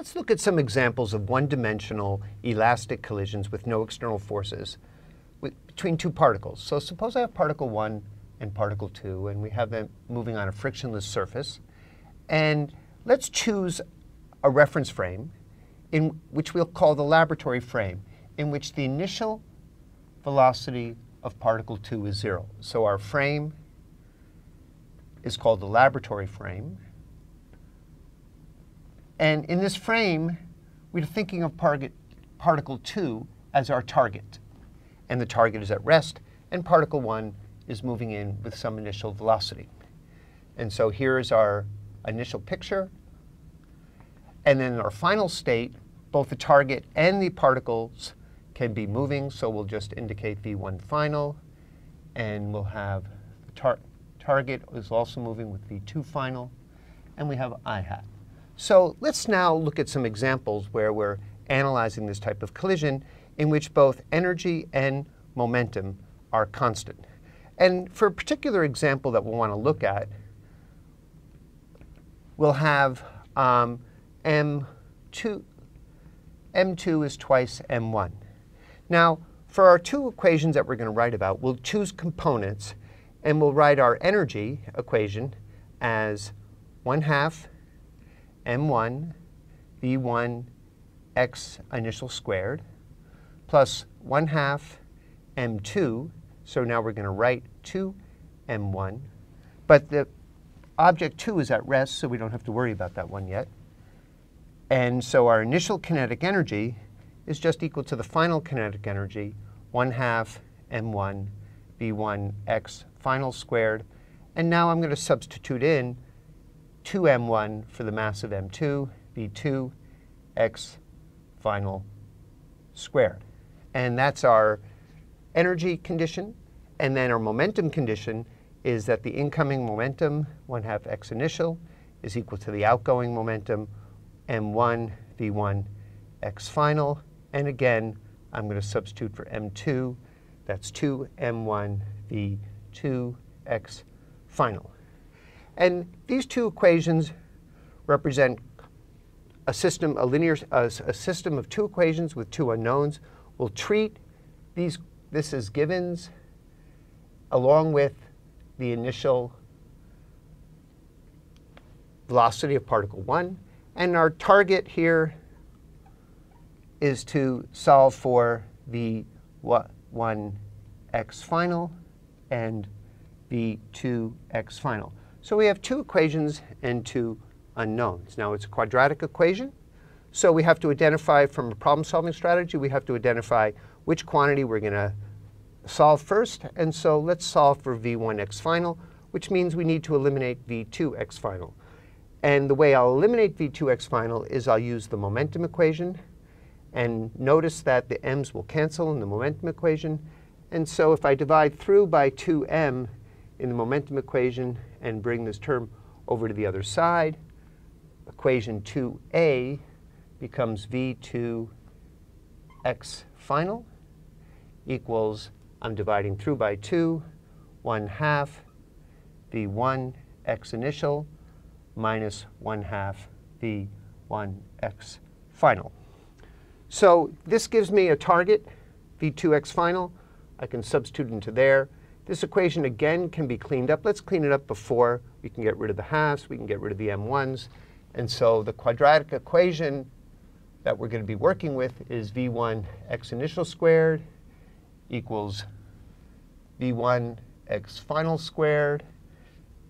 Let's look at some examples of one-dimensional elastic collisions with no external forces with, between two particles. So suppose I have particle 1 and particle 2, and we have them moving on a frictionless surface. And let's choose a reference frame, in which we'll call the laboratory frame, in which the initial velocity of particle 2 is 0. So our frame is called the laboratory frame. And in this frame, we're thinking of particle 2 as our target. And the target is at rest, and particle 1 is moving in with some initial velocity. And so here is our initial picture. And then in our final state, both the target and the particles can be moving. So we'll just indicate V1 final. And we'll have the tar target is also moving with V2 final. And we have I hat. So let's now look at some examples where we're analyzing this type of collision in which both energy and momentum are constant. And for a particular example that we'll want to look at, we'll have um, M2, M2 is twice M1. Now, for our two equations that we're going to write about, we'll choose components, and we'll write our energy equation as 1 half m1 v1 x initial squared plus 1 half m2. So now we're going to write 2 m1. But the object 2 is at rest, so we don't have to worry about that one yet. And so our initial kinetic energy is just equal to the final kinetic energy, 1 half m1 v1 x final squared. And now I'm going to substitute in 2m1 for the mass of m2, v2 x final squared. And that's our energy condition. And then our momentum condition is that the incoming momentum, 1 half x initial, is equal to the outgoing momentum, m1 v1 x final. And again, I'm going to substitute for m2. That's 2 m1 v2 x final. And these two equations represent a system, a linear, a, a system of two equations with two unknowns. We'll treat these, this as givens along with the initial velocity of particle 1. And our target here is to solve for the 1x final and the 2x final. So we have two equations and two unknowns. Now it's a quadratic equation. So we have to identify from a problem-solving strategy, we have to identify which quantity we're going to solve first. And so let's solve for v1x final, which means we need to eliminate v2x final. And the way I'll eliminate v2x final is I'll use the momentum equation. And notice that the m's will cancel in the momentum equation. And so if I divide through by 2m in the momentum equation, and bring this term over to the other side. Equation 2a becomes v2 x final equals, I'm dividing through by 2, 1 half v1 x initial minus 1 half v1 x final. So this gives me a target, v2x final. I can substitute into there. This equation, again, can be cleaned up. Let's clean it up before we can get rid of the halves. We can get rid of the m1s. And so the quadratic equation that we're going to be working with is v1 x initial squared equals v1 x final squared.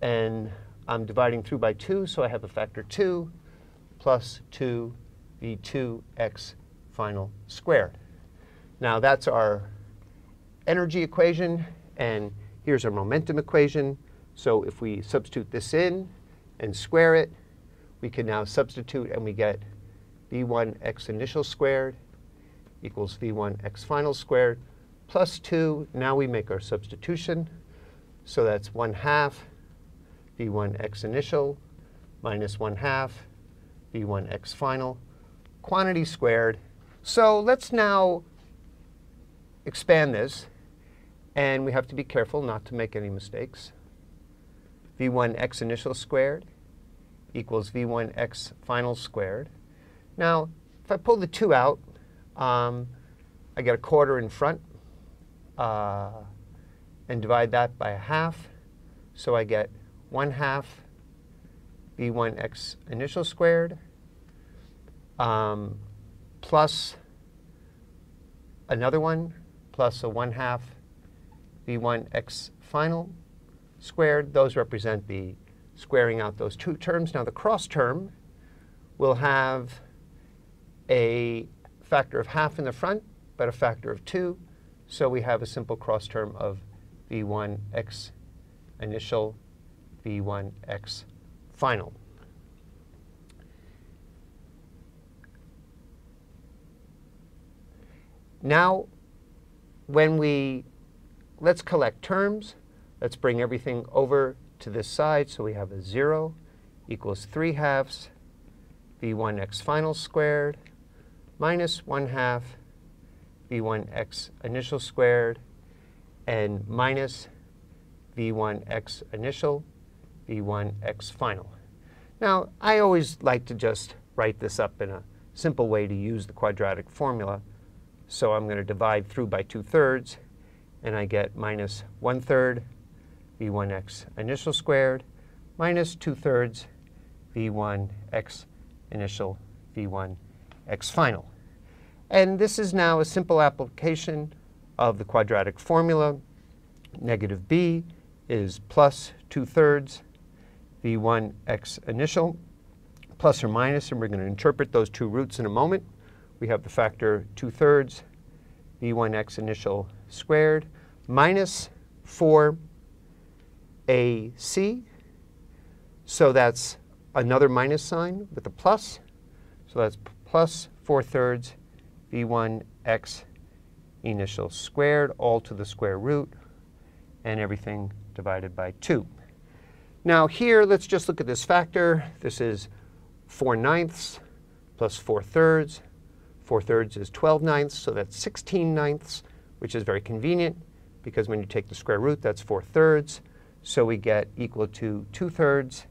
And I'm dividing through by 2, so I have a factor 2 plus 2 v2 x final squared. Now that's our energy equation. And here's our momentum equation. So if we substitute this in and square it, we can now substitute and we get v1 x initial squared equals v1 x final squared plus 2. Now we make our substitution. So that's 1 half v1 x initial minus 1 half v1 x final, quantity squared. So let's now expand this and we have to be careful not to make any mistakes. v1 x initial squared equals v1 x final squared. Now, if I pull the 2 out, um, I get a quarter in front uh, and divide that by a half. So I get 1 half v1x initial squared um, plus another one plus a 1 half v1x final squared. Those represent the squaring out those two terms. Now the cross term will have a factor of half in the front, but a factor of 2. So we have a simple cross term of v1x initial, v1x final. Now, when we, let's collect terms. Let's bring everything over to this side. So we have a 0 equals 3 halves v1x final squared minus 1 half v1x initial squared and minus v1x initial v1x final. Now, I always like to just write this up in a simple way to use the quadratic formula. So I'm going to divide through by 2 thirds, and I get minus 1 third v1x initial squared minus 2 thirds v1x initial v1x final. And this is now a simple application of the quadratic formula. Negative b is plus 2 thirds v1x initial plus or minus, and we're going to interpret those two roots in a moment. We have the factor 2 thirds v1x initial squared minus 4 AC. So that's another minus sign with a plus. So that's plus 4 thirds v1x initial squared, all to the square root, and everything divided by 2. Now here, let's just look at this factor. This is 4 ninths plus 4 thirds. 4 thirds is 12 ninths, so that's 16 ninths, which is very convenient because when you take the square root, that's 4 thirds. So we get equal to 2 thirds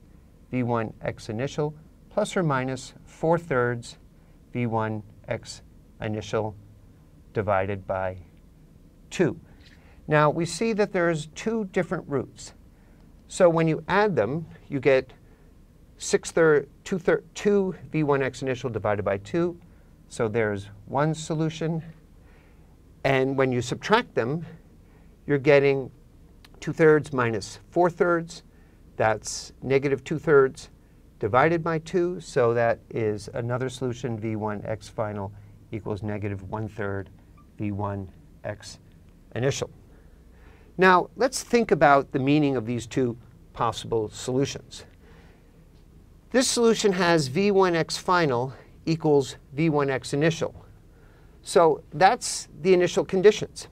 v1 x initial plus or minus 4 thirds v1 x initial divided by 2. Now we see that there's two different roots. So when you add them, you get 6 third, 2, third, 2 v1x initial divided by 2. So there's one solution. And when you subtract them, you're getting 2 thirds minus 4 thirds. That's negative 2 thirds divided by 2. So that is another solution, v1 x final equals negative 1 third v1 x initial. Now, let's think about the meaning of these two possible solutions. This solution has v1x final equals v1x initial. So that's the initial conditions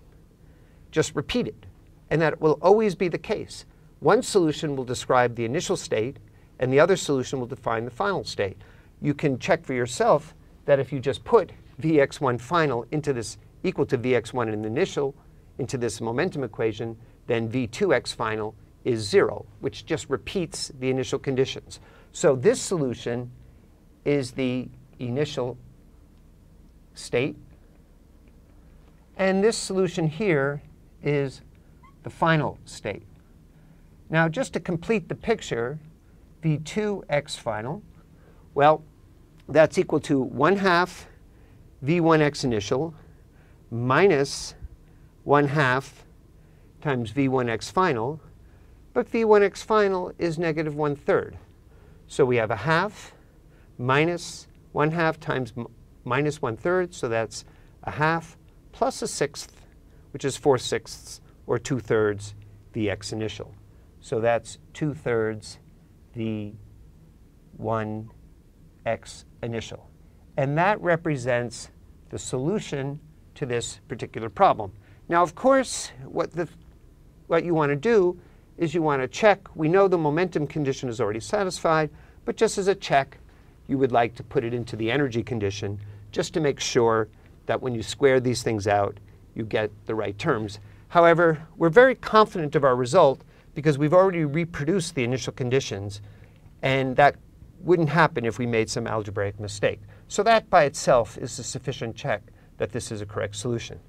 just repeated. And that will always be the case. One solution will describe the initial state, and the other solution will define the final state. You can check for yourself that if you just put Vx1 final into this equal to Vx1 in the initial into this momentum equation, then V2x final is 0, which just repeats the initial conditions. So this solution is the initial state. And this solution here is the final state. Now, just to complete the picture, V2x final, well, that's equal to 1 half V1x initial minus 1 half times V1x final. But V1x final is negative 1 third. So we have a half minus 1 half times minus 1 third. So that's a half plus a sixth which is 4 sixths or 2 thirds the x initial. So that's 2 thirds the 1 x initial. And that represents the solution to this particular problem. Now, of course, what, the, what you want to do is you want to check. We know the momentum condition is already satisfied, but just as a check, you would like to put it into the energy condition just to make sure that when you square these things out, you get the right terms. However, we're very confident of our result because we've already reproduced the initial conditions, and that wouldn't happen if we made some algebraic mistake. So that by itself is a sufficient check that this is a correct solution.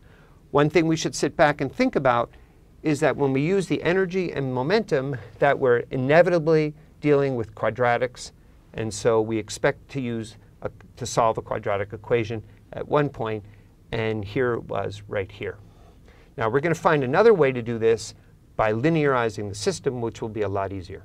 One thing we should sit back and think about is that when we use the energy and momentum, that we're inevitably dealing with quadratics, and so we expect to use a, to solve a quadratic equation at one point, and here it was right here. Now we're going to find another way to do this by linearizing the system, which will be a lot easier.